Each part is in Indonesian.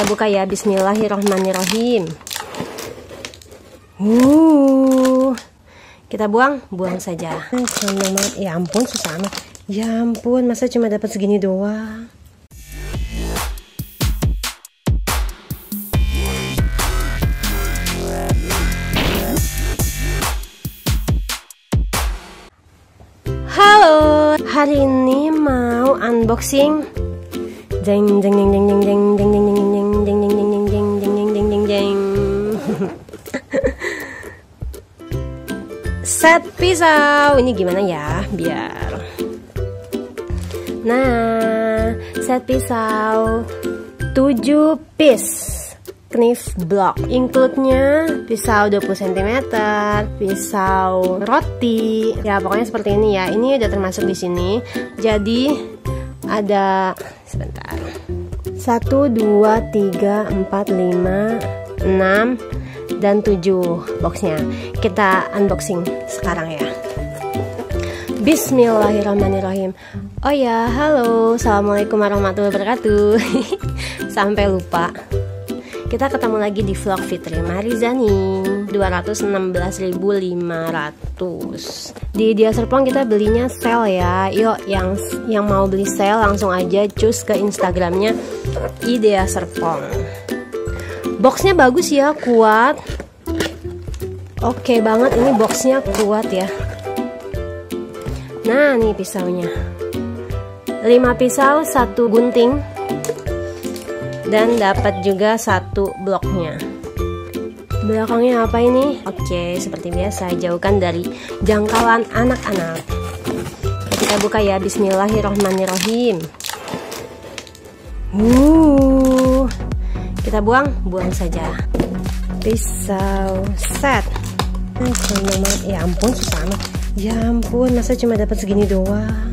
Kita buka ya. Bismillahirrahmanirrahim. Uh, kita buang, buang saja. Ya ampun, susah amat. Ya ampun, masa cuma dapat segini doang. Halo, hari ini mau unboxing. Jeng jeng jeng jeng jeng jeng jeng jeng jeng jeng Set pisau. Ini gimana ya? Biar. Nah, set pisau 7 piece knife block include-nya pisau 20 cm pisau roti ya pokoknya seperti ini ya ini udah termasuk di sini jadi ada sebentar 1 2 3 4 5 6 dan 7 boxnya. Kita unboxing sekarang ya. Bismillahirrahmanirrahim. Oh ya, halo. Assalamualaikum warahmatullahi wabarakatuh. Sampai lupa. Kita ketemu lagi di vlog Fitri Marizani. 216.500 Di Dia Serpong kita belinya sale ya. Yuk yang yang mau beli sale langsung aja cus ke Instagramnya Idea Serpong Boxnya bagus ya, kuat. Oke banget ini boxnya kuat ya. Nah nih pisaunya. 5 pisau, satu gunting. Dan dapat juga satu bloknya. Belakangnya apa ini? Oke seperti biasa jauhkan dari jangkauan anak-anak. Kita buka ya bismillahirrohmanirrohim uh kita buang buang saja. Pisau. Set. Ya ampun susah amat. Ya ampun masa cuma dapat segini doang?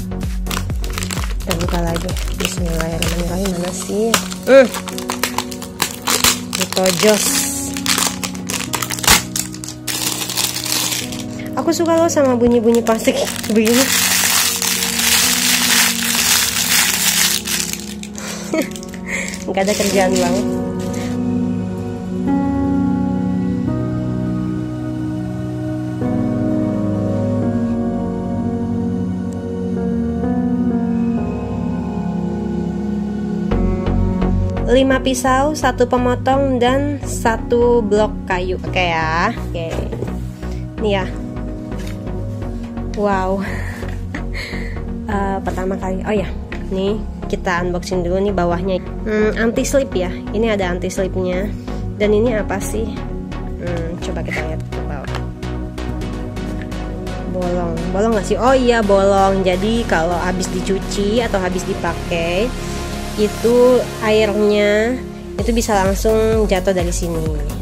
Kita buka lagi. Bismillahirrahmanirrahim. Mana sih? Hmm. ditojos aku suka loh sama bunyi-bunyi plastik begini nggak ada kerjaan banget 5 pisau, satu pemotong dan satu blok kayu. Oke okay, ya. Oke. Okay. Nih ya. Wow. uh, pertama kali. Oh ya. Nih kita unboxing dulu nih bawahnya. Hmm, anti slip ya. Ini ada anti slipnya. Dan ini apa sih? Hmm, coba kita lihat ke bawah. Bolong. Bolong nggak sih? Oh iya bolong. Jadi kalau habis dicuci atau habis dipakai itu airnya itu bisa langsung jatuh dari sini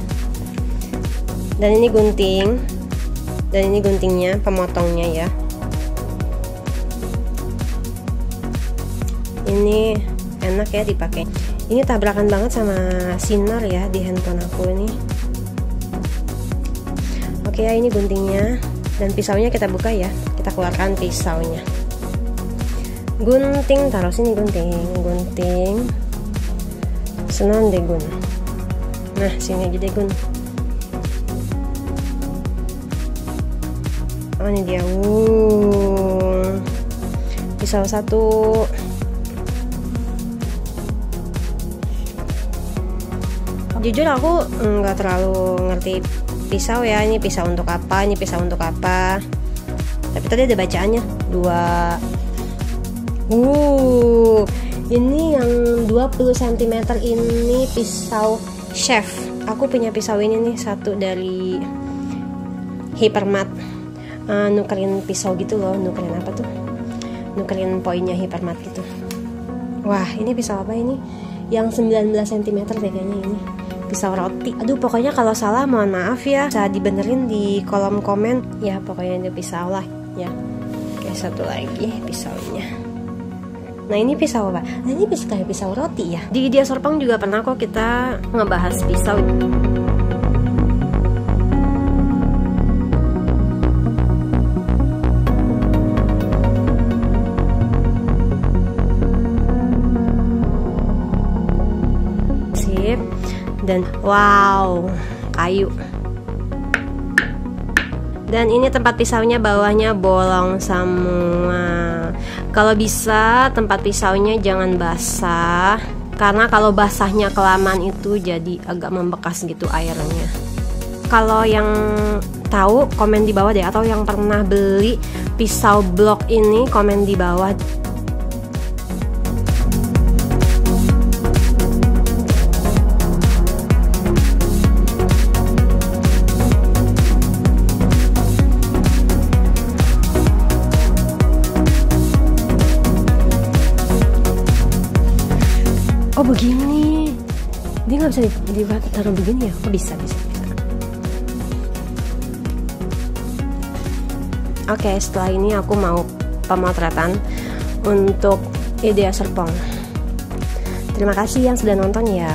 dan ini gunting dan ini guntingnya pemotongnya ya ini enak ya dipakai. Ini tabrakan banget sama sinar ya di handphone aku ini. Oke ya ini guntingnya. Dan pisaunya kita buka ya. Kita keluarkan pisaunya. Gunting taruh sini gunting gunting. Senon deh gun. Nah sini aja deh gun. Oh ini dia. Uh pisau satu jujur aku nggak terlalu ngerti pisau ya ini pisau untuk apa ini pisau untuk apa tapi tadi ada bacaannya dua Uh, ini yang 20 cm ini pisau chef. Aku punya pisau ini nih satu dari Hypermat. Uh, nukerin pisau gitu loh, nukerin apa tuh? Nukerin poinnya Hypermat gitu. Wah, ini pisau apa ini? Yang 19 cm deh kayaknya ini. Pisau roti. Aduh, pokoknya kalau salah mohon maaf ya. Bisa dibenerin di kolom komen. Ya, pokoknya ini pisau lah ya. Oke, satu lagi pisaunya. Nah ini pisau apa? Nah ini pisau kayak pisau roti ya. Di Dia Sorpang juga pernah kok kita ngebahas pisau. sip dan wow kayu. Dan ini tempat pisaunya bawahnya bolong semua. Kalau bisa tempat pisaunya jangan basah karena kalau basahnya kelamaan itu jadi agak membekas gitu airnya. Kalau yang tahu komen di bawah deh. Atau yang pernah beli pisau blok ini komen di bawah bisa ditaruh begini ya? Oh bisa bisa, oke setelah ini aku mau pemotretan untuk ide serpong. Terima kasih yang sudah nonton ya